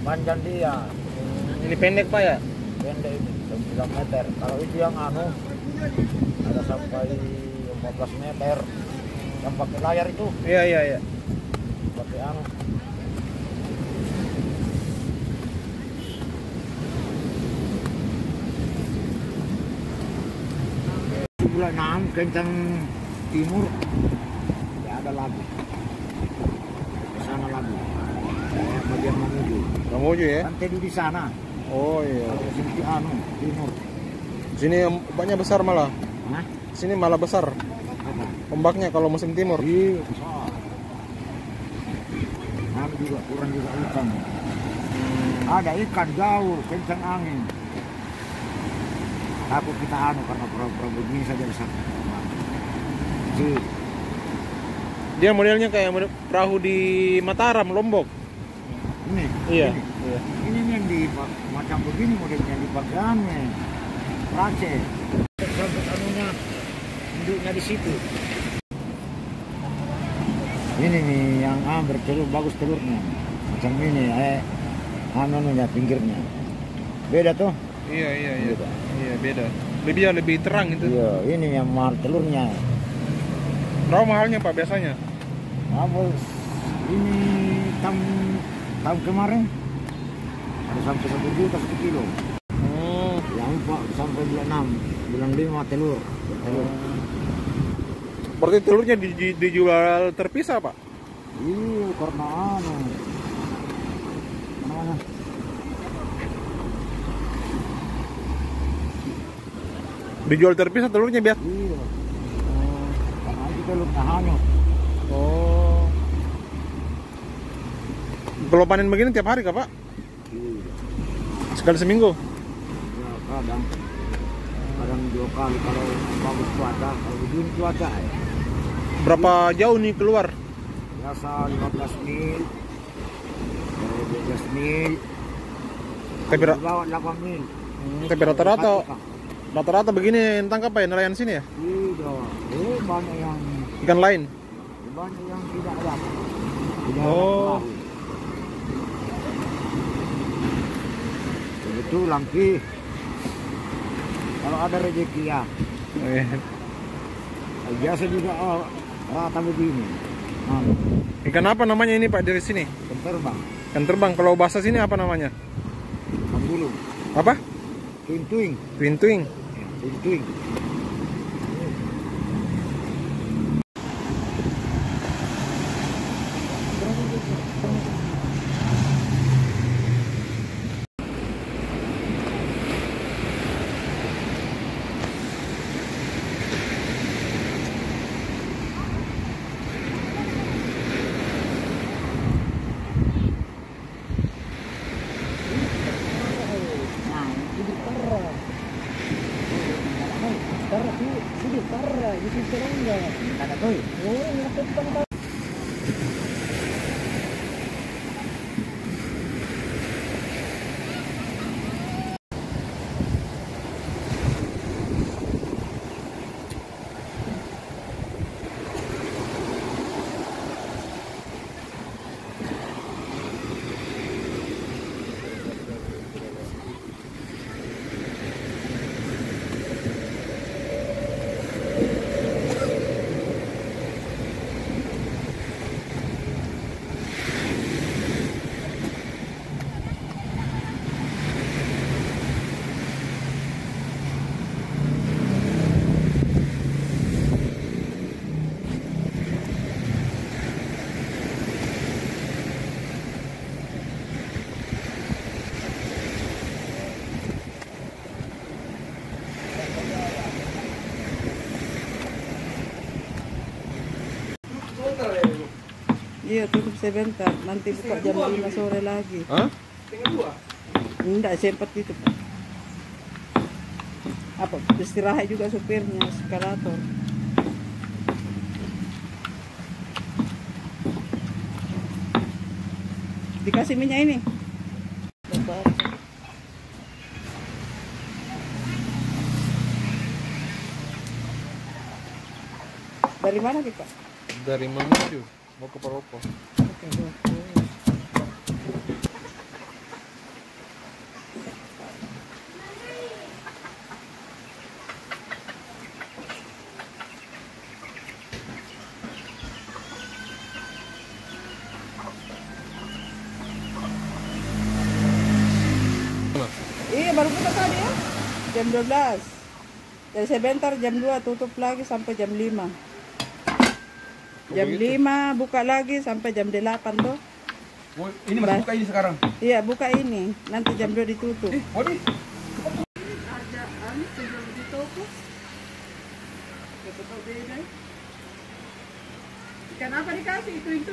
panjang dia. Ini pendek pak ya? Pendek ini 9 meter. Kalau itu yang anu ada sampai 14 meter. Yang pakai layar itu Iya iya iya. pakai anu. Bulan 6 kencang timur ya ada labu saya bagian menuju Mamuju ya? kan tedu di sana Oh iya. sini di anu timur Sini ombaknya besar malah. Hah? Sini malah besar apa ombaknya kalau musim timur. iya besar anu juga kurang juga ikan ada ikan jauh kencang angin takut kita anu karena perahu-perahu begini saja bisa si Dia modelnya kayak perahu di Mataram, Lombok. Ini Iya. ini. Iya. ini yang di macam begini modelnya di bagiannya Race sampai anunya induknya di situ ini nih yang ah bertelur bagus telurnya macam ini eh anunya pinggirnya beda tuh Iya iya iya. Beda. Iya beda. Lebih ya lebih terang itu. iya ini yang mahal telurnya Berapa mahalnya pak biasanya? apa ini tahun tahun kemarin ada sampai satu juta satu kilo Hmm. yang empat sampai bulan enam bulan lima telur telur Berarti telurnya di- di- dijual terpisah pak? iya karena anu mana Dijual terpisah telurnya biasa. iya karena itu telurnya hanyut Oh. Kalau panen begini tiap hari kak pak? iya Sekali seminggu? ya kadang kadang dua kali kalau bagus cuaca kalau begini cuaca ya Berapa jauh nih keluar? biasa 15 mil eh, 12 mil Tapi, bawah 8 mil Hmm, tapi rata-rata rata-rata begini tangkap apa ya nelayan sini ya? Iya, eh banyak yang Ikan lain? banyak yang tidak ada. Tidak Oh. ada perahu. Kebetulan ki kalau ada rezeki ya biasa juga oh, rata begini. Nah, Ikan apa namanya ini pak dari sini? terbang, Ikan terbang. Kalau bahasa sini apa namanya? pembulu, Apa? tuing tuing, Twin twing. tuing tuing. Nah, 無視してないんで、あの、どういう、応援やってきたのか Iya tutup sebentar, nanti buka jam 5 sore lagi. Hah? Enggak sempat gitu Pak. Apa istirahat juga supirnya eskalator. Dikasih minyak ini. Lebar. Dari mana kita? Dari Mamuju mau ke boca. Iya, baru putar tadi ya. Jam 12 Dari sebentar jam 2 tutup lagi sampai jam 5 Jam 5 buka lagi sampai jam 8 tuh. Oh, ini masih buka ini sekarang. Iya, buka ini. Nanti jam 2 ditutup. Eh. Ada anu sebelum di toko. Kenapa dikasih itu itu